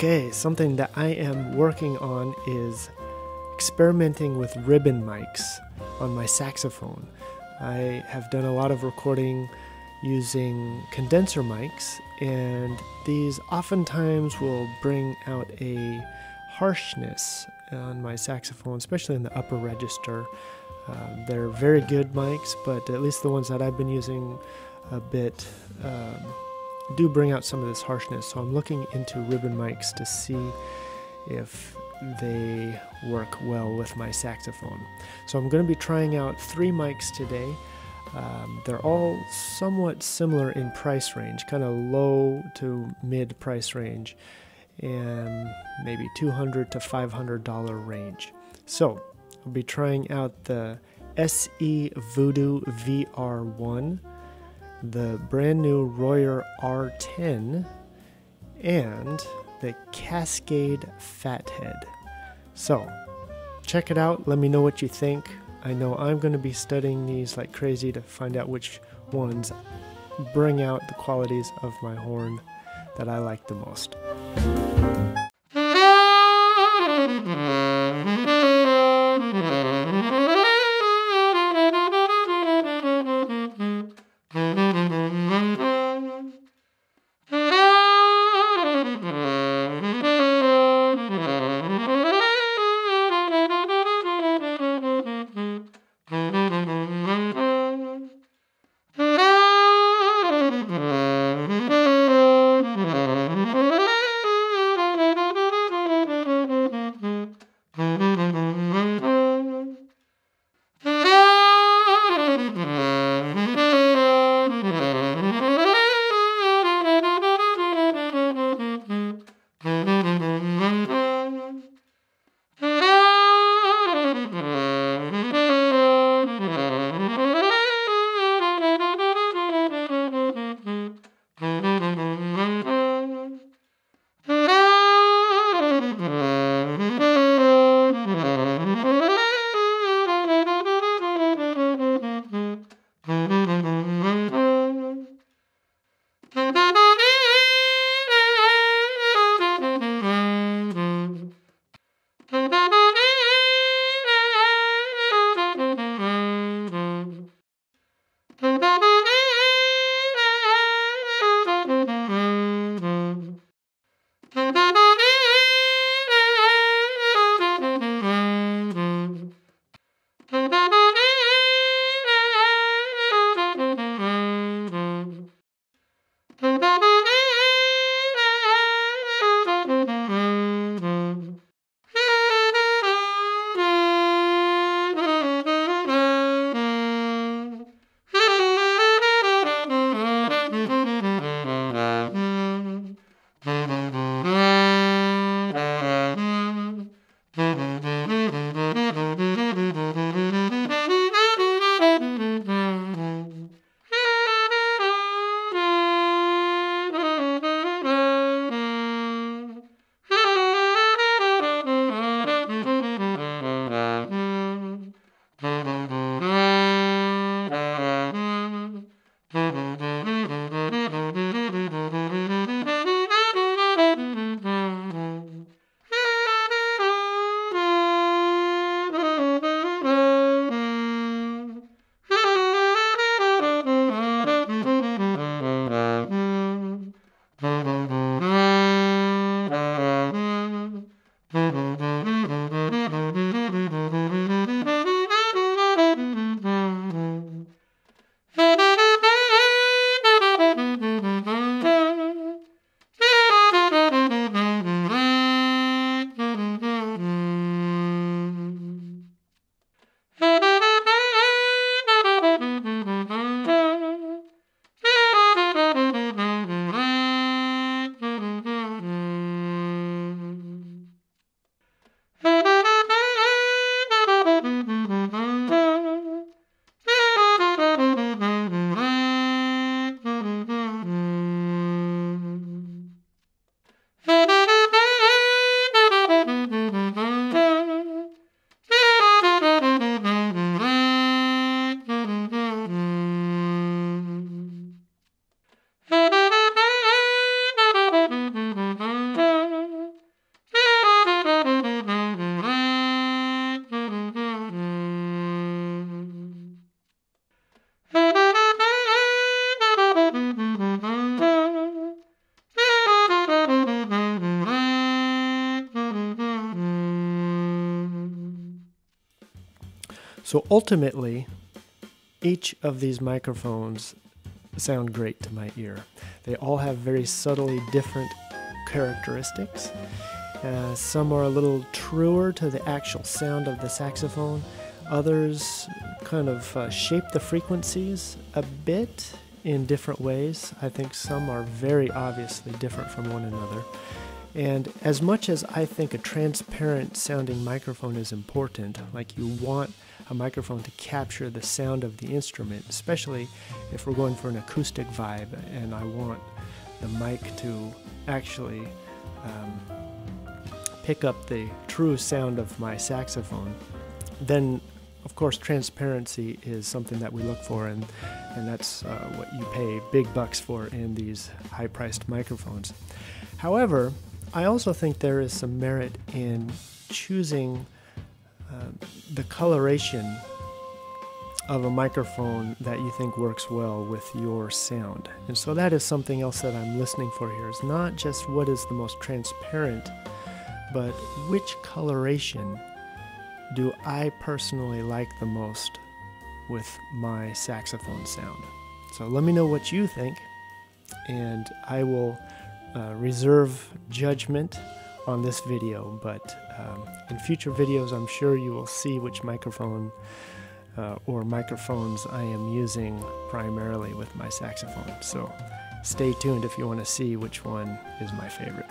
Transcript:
Okay, something that I am working on is experimenting with ribbon mics on my saxophone. I have done a lot of recording using condenser mics, and these oftentimes will bring out a harshness on my saxophone, especially in the upper register. Um, they're very good mics, but at least the ones that I've been using a bit um, do bring out some of this harshness. So I'm looking into ribbon mics to see if they work well with my saxophone. So I'm going to be trying out three mics today. Um, they're all somewhat similar in price range, kind of low to mid price range, and maybe 200 to 500 dollar range. So I'll be trying out the SE Voodoo VR1, the brand new Royer R10, and the Cascade Fathead. So check it out. Let me know what you think. I know I'm going to be studying these like crazy to find out which ones bring out the qualities of my horn that I like the most. So ultimately, each of these microphones sound great to my ear. They all have very subtly different characteristics. Uh, some are a little truer to the actual sound of the saxophone. Others kind of uh, shape the frequencies a bit in different ways. I think some are very obviously different from one another. And as much as I think a transparent sounding microphone is important, like you want a microphone to capture the sound of the instrument, especially if we're going for an acoustic vibe and I want the mic to actually um, pick up the true sound of my saxophone, then of course transparency is something that we look for and and that's uh, what you pay big bucks for in these high priced microphones. However, I also think there is some merit in choosing uh, the coloration of a microphone that you think works well with your sound. And so that is something else that I'm listening for here is not just what is the most transparent, but which coloration do I personally like the most with my saxophone sound. So let me know what you think, and I will uh, reserve judgment on this video, but um, in future videos, I'm sure you will see which microphone uh, or microphones I am using primarily with my saxophone. So stay tuned if you want to see which one is my favorite.